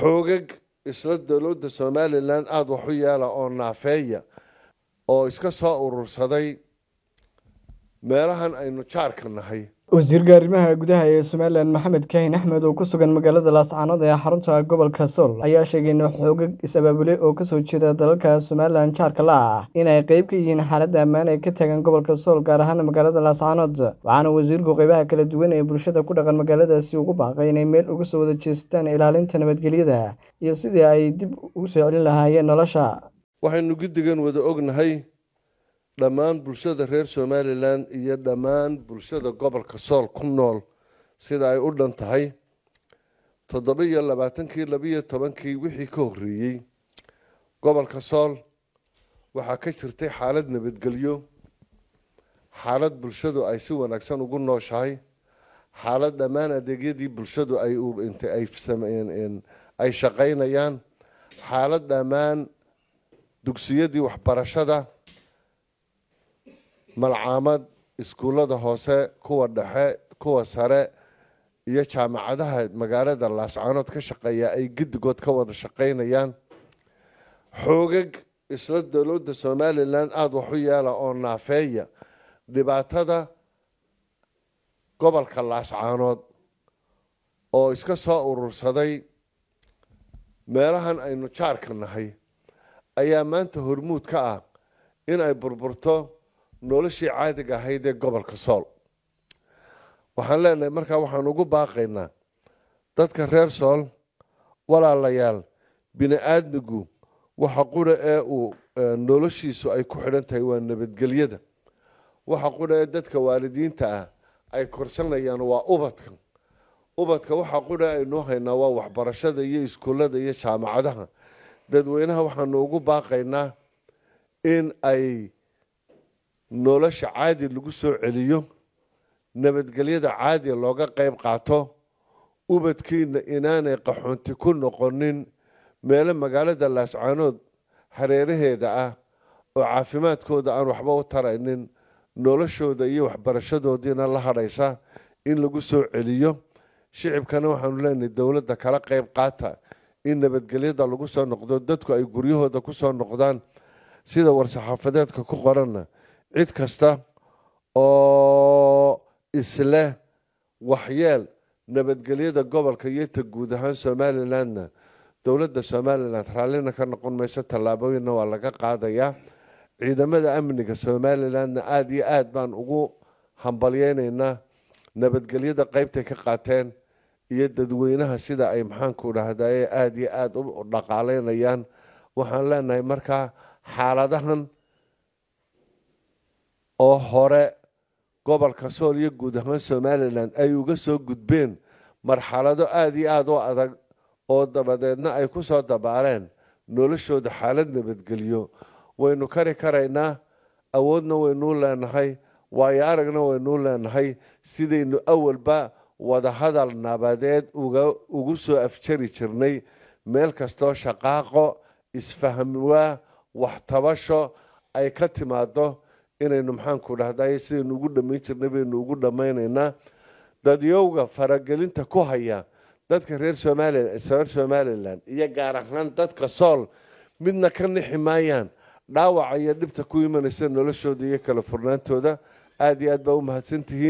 xoogag isla dowladda somalilan aada wax u yeela oo naafeeya oo iska soo urursaday meelahan aynu jaarka nahay wasiirka arrimaha gudaha ee somalilan maxamed kaahin axmed oo ku sugan magaalada laascaanood ee xarunta gobolka sool ayaa sheegay in xoogag is-abaabulay oo ka soo jeeda dalalka somalilan jaarka la ah inay qeyb ka yihiin xaaladda ammaan ee ka taagan gobolka sool gaar ahaan magaalada laascaanood waxaana wasiirku qeybaha kala duwan ee bulshada ku dhaqan magaaladaasi ugu baaqay inay meel uga soo wada jeestaan ilaalinta nabadgelyada iyo sidii ay dib ugu soo celin lahaayeen nolosha. Waxaynu guddigan wada ognahay dhammaan bulshada reer somalilan iyo dhammaan bulshada gobolka sool ku nool sida ay u dhan tahay toddoba iyo labaatankii labiyo tobankii wixii ka horreeyey gobolka sool waxaa ka jirtay xaalad nabadgelyo xaalad bulshadu ay si wanaagsan ugu nooshahay xaalad dhammaan adeegyadii bulshadu ay ay shaqaynayaan xaalad dhammaan dugsiyadii waxbarashada malcaamad iskuullada hoose kuwa dhexe kuwa sare iyo jaamacadaha magaalada laascaanood ka shaqeeya ay giddigood ka wada shaqaynayaan. Xoogag isla dowladda somalilan aada wax u yeela oo naafeeya dhibaatada gobolka laascaanood oo iska soo urursaday meelahan aynu jaarka nahay. Ayaa maanta hormuud ka ah in ay burburto noloshii caadiga ahayd ee gobolka sool. Waxaan leenahay markaa waxaan ugu baaqaynaa dadka reer sool walaalayaal bini aadmigu waxa qura ee uu noloshiisu ay ku xidhan tahay waa nabadgelyada. Waxa qura ee dadka waalidiinta ah ay korsanayaan waa ubadka ubadka waxa qura aynuu haynaa waa waxbarashada iyo iskuullada iyo jaamacadaha. Dadweynaha waxaanu ugu baaqaynaa in ay nolosha caadi lagu soo celiyo nabadgelyada caadi looga qeyb qaato ubadkiina inaanay qaxoonti ku noqonin meelo magaalada laascaanood hareeraheeda ah oo caafimaadkooda aan waxba u taraynin noloshooda iyo waxbarashadoodiina la hadhaysa in lagu soo celiyo. Shicibkana waxaanu leenahay dowladda kala qeyb qaata in nabadgelyada lagu soo noqdo dadku ay guryahooda ku soo noqdaan sida war-saxaafadeedka ku qoranna cid kasta oo isleh waxyeel nabadgelyada gobolka iyo guud ahaan somalilandna dowladda somalilan raallina ka noqon mayso tallaabooyinna waa laga qaadayaa ciidamada amniga somalilandna aada iyo aada baan ugu hambalyeynaynaa nabadgelyada qeybtay ka qaateen iyo dadweynaha sida ay maxaanku dhahdaye aada iyo aada u dhaqaaleynayaan waxaan leenahay markaa xaaladahan oo hore gobolka sool iyo guud ahaan somalilan ay uga soo gudbeen marxalado aada iyo aada u adag oo dabadeedna ay ku soo dabaaleen noloshooda xaalad nabadgelyo. Waynu kari karaynaa awoodna waynuu leenahay waayo aragna waynuu leenahay sidaynu awalba wadahadal nabadeed ugu soo afjari jirnay. Meel kastoo shaqaaqo isfahmwaa waxtabasho ay ka timaado inaynu maxaanku dhahday sidaynu ugu dhammayn jirnay baynu ugu dhammaynaynaa dadyowga faragelinta ku haya dadka reer somalilan reer somalilan iyo gaar ahaan dadka sool midna ka nixi maayaan dhaawaca iyo dhibta ku imanaysa noloshooda iyo kala furnaantooda aada iyo aad baa u mahadsantihiin